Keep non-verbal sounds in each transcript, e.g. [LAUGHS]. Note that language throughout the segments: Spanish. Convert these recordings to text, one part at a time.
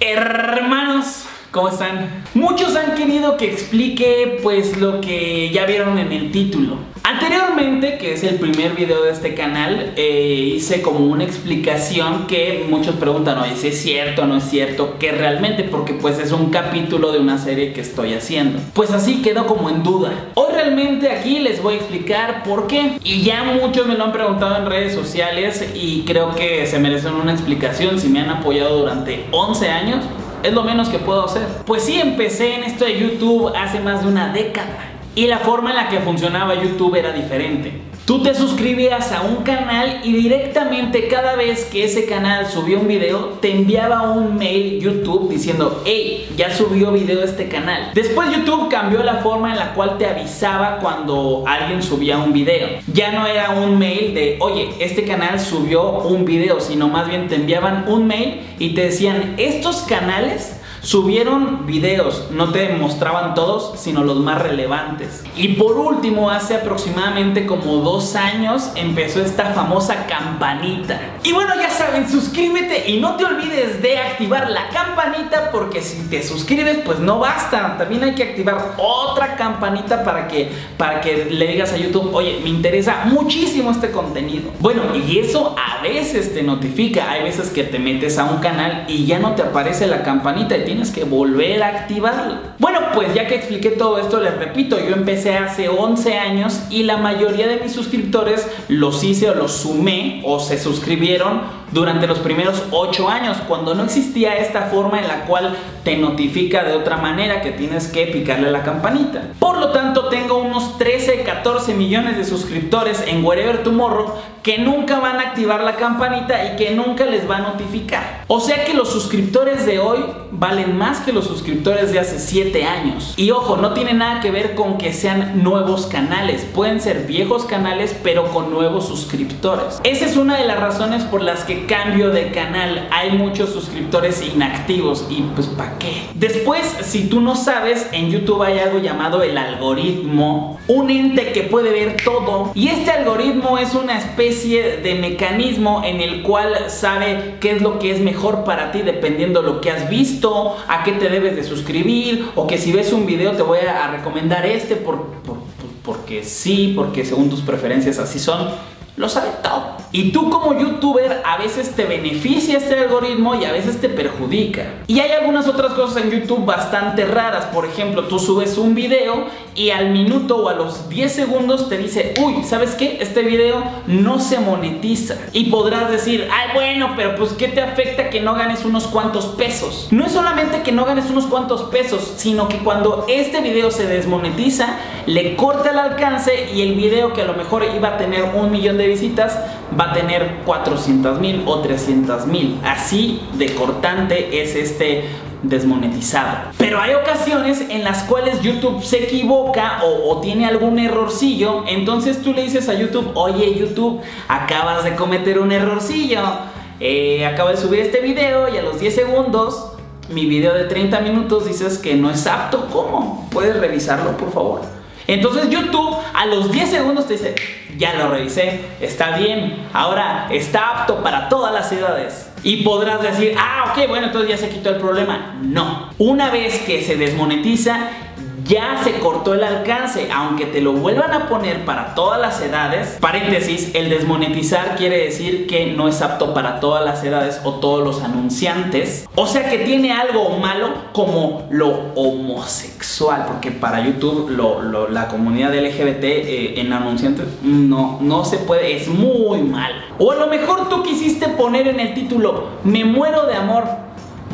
Hermanos, ¿cómo están? Muchos han querido que explique pues lo que ya vieron en el título. Anteriormente, que es el primer video de este canal, eh, hice como una explicación que muchos preguntan, oye, si es cierto o no es cierto, que realmente, porque pues es un capítulo de una serie que estoy haciendo. Pues así quedó como en duda. Hoy realmente aquí les voy a explicar por qué. Y ya muchos me lo han preguntado en redes sociales y creo que se merecen una explicación si me han apoyado durante 11 años. Es lo menos que puedo hacer. Pues sí, empecé en esto de YouTube hace más de una década. Y la forma en la que funcionaba YouTube era diferente. Tú te suscribías a un canal y directamente cada vez que ese canal subía un video, te enviaba un mail YouTube diciendo, hey, ya subió video este canal. Después YouTube cambió la forma en la cual te avisaba cuando alguien subía un video. Ya no era un mail de, oye, este canal subió un video, sino más bien te enviaban un mail y te decían, estos canales Subieron videos, no te mostraban todos, sino los más relevantes. Y por último, hace aproximadamente como dos años empezó esta famosa campanita. Y bueno, ya saben, suscríbete y no te olvides de activar la campanita porque si te suscribes, pues no basta. También hay que activar otra campanita para que, para que le digas a YouTube, oye, me interesa muchísimo este contenido. Bueno, y eso a veces te notifica. Hay veces que te metes a un canal y ya no te aparece la campanita y tienes tienes que volver a activarla. Bueno, pues ya que expliqué todo esto, les repito, yo empecé hace 11 años y la mayoría de mis suscriptores los hice o los sumé o se suscribieron durante los primeros 8 años, cuando no existía esta forma en la cual te notifica de otra manera que tienes que picarle la campanita. Por lo tanto, tengo unos 13, 14 millones de suscriptores en Wherever Tomorrow que nunca van a activar la campanita y que nunca les va a notificar. O sea que los suscriptores de hoy valen más que los suscriptores de hace 7 años. Y ojo, no tiene nada que ver con que sean nuevos canales, pueden ser viejos canales pero con nuevos suscriptores. Esa es una de las razones por las que cambio de canal. Hay muchos suscriptores inactivos y pues ¿para qué? Después, si tú no sabes, en YouTube hay algo llamado el algoritmo, un ente que puede ver todo y este algoritmo es una especie de mecanismo en el cual sabe qué es lo que es mejor para ti dependiendo lo que has visto, a qué te debes de suscribir o que si ves un video te voy a recomendar este por, porque sí, porque según tus preferencias así son lo sabe todo. Y tú como youtuber a veces te beneficia este algoritmo y a veces te perjudica. Y hay algunas otras cosas en YouTube bastante raras. Por ejemplo, tú subes un video y al minuto o a los 10 segundos te dice, uy, ¿sabes qué? Este video no se monetiza. Y podrás decir, ay, bueno, pero pues ¿qué te afecta que no ganes unos cuantos pesos? No es solamente que no ganes unos cuantos pesos, sino que cuando este video se desmonetiza, le corta el alcance y el video que a lo mejor iba a tener un millón de visitas va a tener 400 mil o 300 mil. Así de cortante es este desmonetizado. Pero hay ocasiones en las cuales YouTube se equivoca o, tiene algún errorcillo, entonces tú le dices a YouTube, oye YouTube, acabas de cometer un errorcillo, eh, acabo de subir este video y a los 10 segundos, mi video de 30 minutos dices que no es apto, ¿cómo? ¿Puedes revisarlo por favor? Entonces YouTube a los 10 segundos te dice, ya lo revisé, está bien, ahora está apto para todas las edades. Y podrás decir, ah, ok, bueno, entonces ya se quitó el problema. No. Una vez que se desmonetiza, ya se cortó el alcance, aunque te lo vuelvan a poner para todas las edades. Paréntesis, el desmonetizar quiere decir que no es apto para todas las edades o todos los anunciantes. O sea que tiene algo malo como lo homosexual, porque para YouTube la comunidad LGBT eh, en anunciantes no, no se puede, es muy mal. O a lo mejor tú quisiste poner en el título, me muero de amor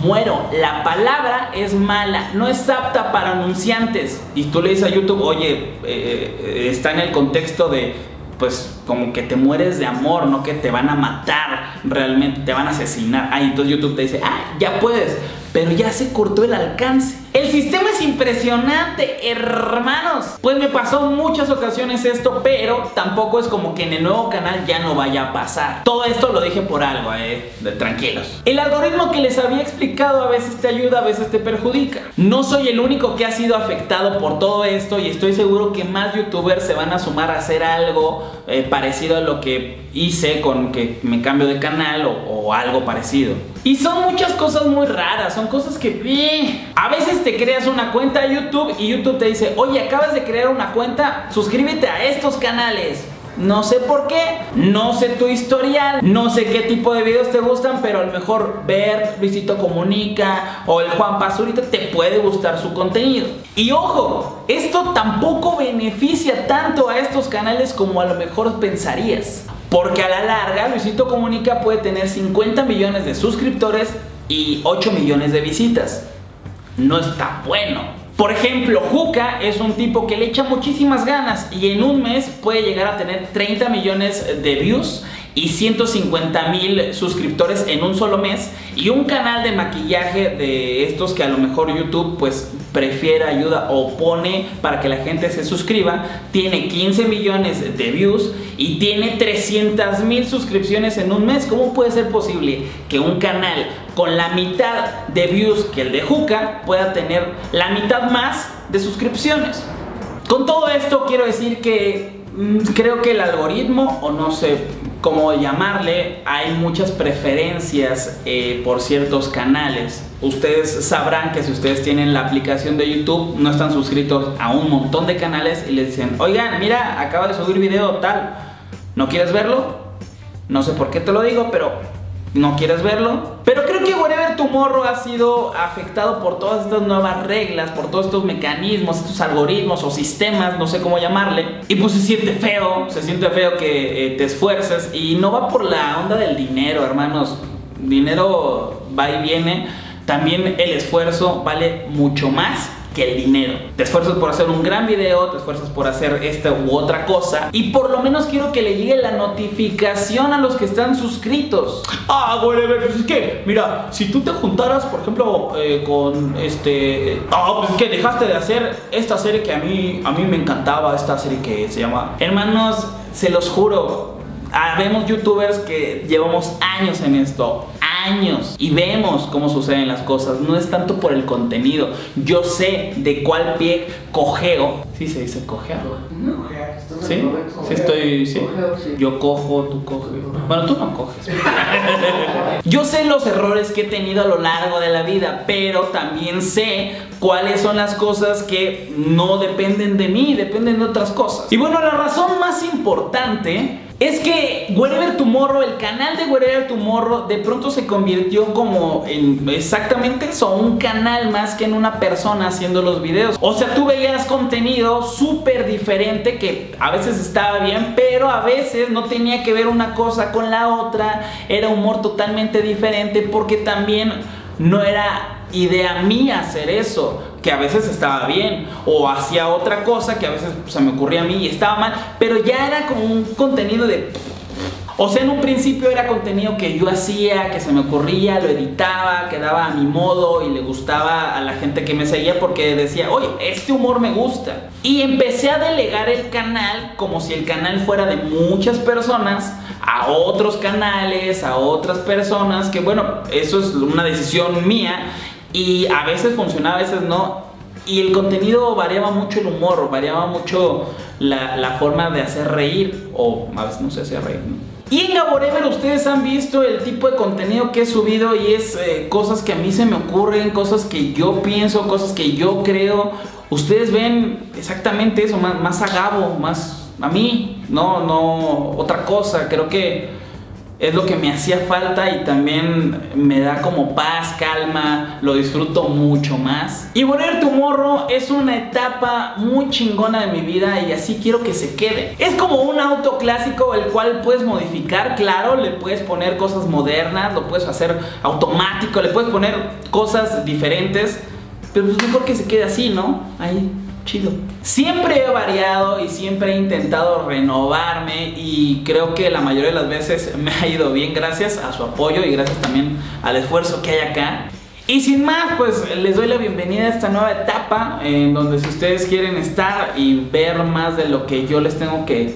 muero. La palabra es mala, no es apta para anunciantes. Y tú le dices a YouTube, oye, eh, eh, está en el contexto de, pues, como que te mueres de amor, no que te van a matar realmente, te van a asesinar. Ah, entonces YouTube te dice, ah, ya puedes, pero ya se cortó el alcance. El sistema es impresionante, hermanos. Pues me pasó muchas ocasiones esto, pero tampoco es como que en el nuevo canal ya no vaya a pasar. Todo esto lo dije por algo, eh, tranquilos. El algoritmo que les había explicado a veces te ayuda, a veces te perjudica. No soy el único que ha sido afectado por todo esto y estoy seguro que más youtubers se van a sumar a hacer algo eh, parecido a lo que hice con que me cambio de canal o, algo parecido. Y son muchas cosas muy raras, son cosas que eh, a veces te creas una cuenta de YouTube y YouTube te dice, oye, acabas de crear una cuenta, suscríbete a estos canales. No sé por qué, no sé tu historial, no sé qué tipo de videos te gustan, pero a lo mejor ver Luisito Comunica o el Juan Pazurita te puede gustar su contenido. Y ojo, esto tampoco beneficia tanto a estos canales como a lo mejor pensarías. Porque a la larga Luisito Comunica puede tener 50 millones de suscriptores y 8 millones de visitas. No está bueno. Por ejemplo, Juca es un tipo que le echa muchísimas ganas y en un mes puede llegar a tener 30 millones de views y 150 mil suscriptores en un solo mes y un canal de maquillaje de estos que a lo mejor YouTube pues prefiere ayuda o pone para que la gente se suscriba tiene 15 millones de views y tiene 300 mil suscripciones en un mes ¿cómo puede ser posible que un canal con la mitad de views que el de Juca pueda tener la mitad más de suscripciones? con todo esto quiero decir que mm, creo que el algoritmo o no sé como llamarle, hay muchas preferencias eh, por ciertos canales. Ustedes sabrán que si ustedes tienen la aplicación de YouTube, no están suscritos a un montón de canales y les dicen, oigan, mira, acaba de subir video tal, ¿no quieres verlo? No sé por qué te lo digo, pero no quieres verlo. Pero creo que Whatever Tomorrow ha sido afectado por todas estas nuevas reglas, por todos estos mecanismos, estos algoritmos o sistemas, no sé cómo llamarle. Y pues se siente feo, se siente feo que eh, te esfuerces y no va por la onda del dinero, hermanos. Dinero va y viene. También el esfuerzo vale mucho más el dinero. Te esfuerzas por hacer un gran video, te esfuerzas por hacer esta u otra cosa y por lo menos quiero que le llegue la notificación a los que están suscritos. Ah, güey, pues es que, mira, si tú te juntaras, por ejemplo, eh, con este... Ah, pues es que dejaste de hacer esta serie que a mí, a mí me encantaba, esta serie que se llama... Hermanos, se los juro, Vemos youtubers que llevamos años en esto, años y vemos cómo suceden las cosas. No es tanto por el contenido. Yo sé de cuál pie cojeo. ¿Sí se dice cojeo? No, ¿Sí? Sí, estoy. ¿sí? Yo cojo, tú coges. Bueno, tú no coges. [LAUGHS] Yo sé los errores que he tenido a lo largo de la vida, pero también sé cuáles son las cosas que no dependen de mí, dependen de otras cosas. Y bueno, la razón más importante es que Wherever Tomorrow, el canal de Wherever Tomorrow, de pronto se convirtió como en exactamente eso, un canal más que en una persona haciendo los videos. O sea, tú veías contenido súper diferente que a veces estaba bien, pero a veces no tenía que ver una cosa con la otra, era humor totalmente diferente porque también no era idea mía hacer eso, que a veces estaba bien, o hacía otra cosa que a veces se me ocurría a mí y estaba mal, pero ya era como un contenido de... O sea, en un principio era contenido que yo hacía, que se me ocurría, lo editaba, quedaba a mi modo y le gustaba a la gente que me seguía porque decía, oye, este humor me gusta. Y empecé a delegar el canal como si el canal fuera de muchas personas a otros canales, a otras personas, que bueno, eso es una decisión mía y a veces funcionaba, a veces no. Y el contenido variaba mucho el humor, variaba mucho la, forma de hacer reír, o a veces no se hacía reír, Y en Gaborever ustedes han visto el tipo de contenido que he subido y es eh, cosas que a mí se me ocurren, cosas que yo pienso, cosas que yo creo. Ustedes ven exactamente eso, más, más a Gabo, más a mí, no, no, otra cosa. Creo que es lo que me hacía falta y también me da como paz, calma, lo disfruto mucho más. Y Volver tu morro es una etapa muy chingona de mi vida y así quiero que se quede. Es como un auto clásico el cual puedes modificar, claro, le puedes poner cosas modernas, lo puedes hacer automático, le puedes poner cosas diferentes, pero es mejor que se quede así, ¿no? Ahí chido. Siempre he variado y siempre he intentado renovarme y creo que la mayoría de las veces me ha ido bien gracias a su apoyo y gracias también al esfuerzo que hay acá. Y sin más, pues les doy la bienvenida a esta nueva etapa en donde si ustedes quieren estar y ver más de lo que yo les tengo que,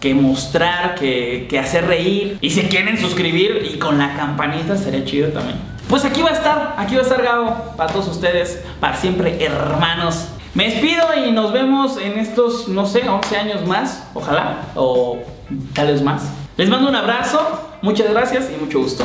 que mostrar, que, que hacer reír y si quieren suscribir y con la campanita sería chido también. Pues aquí va a estar, aquí va a estar Gabo para todos ustedes, para siempre hermanos. Me despido y nos vemos en estos, no sé, 11 años más, ojalá, o tal vez más. Les mando un abrazo, muchas gracias y mucho gusto.